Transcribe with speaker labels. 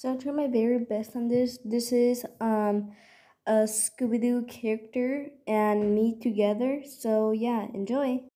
Speaker 1: So I'll try my very best on this. This is um a Scooby Doo character and me together. So yeah, enjoy.